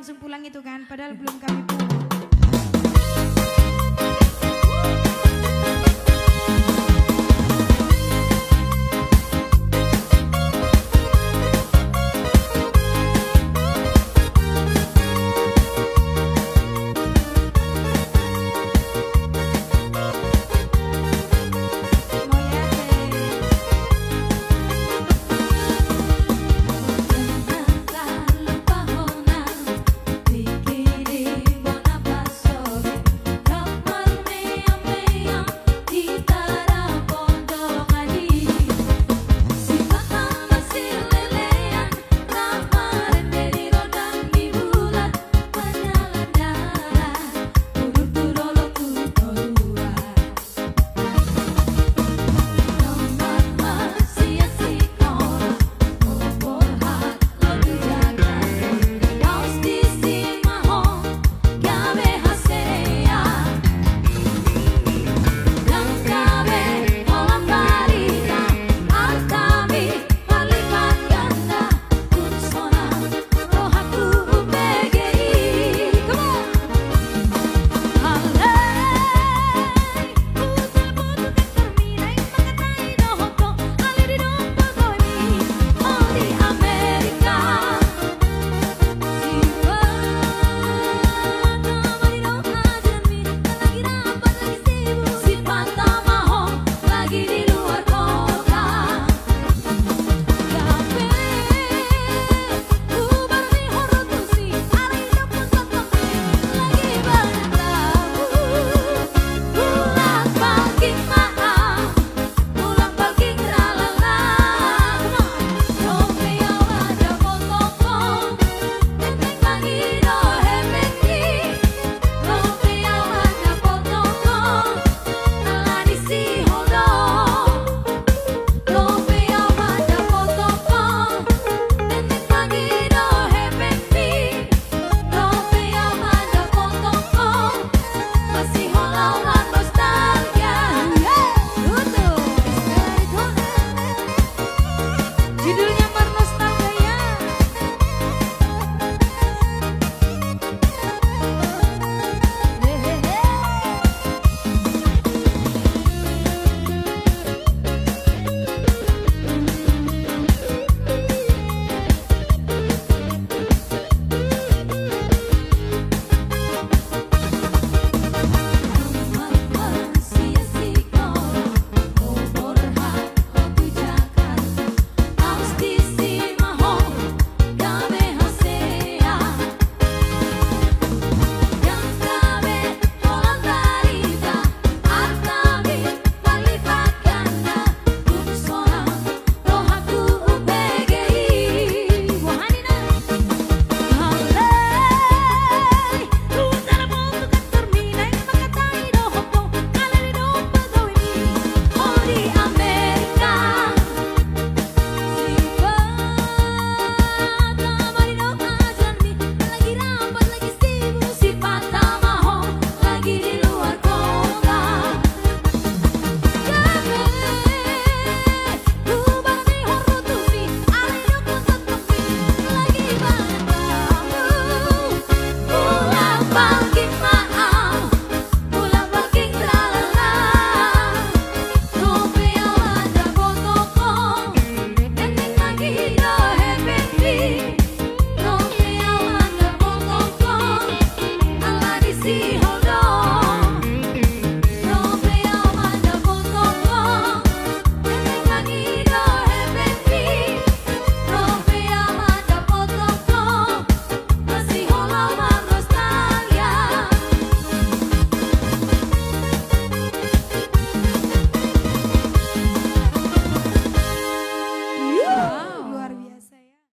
langsung pulang itu kan padahal belum kami pulang fun.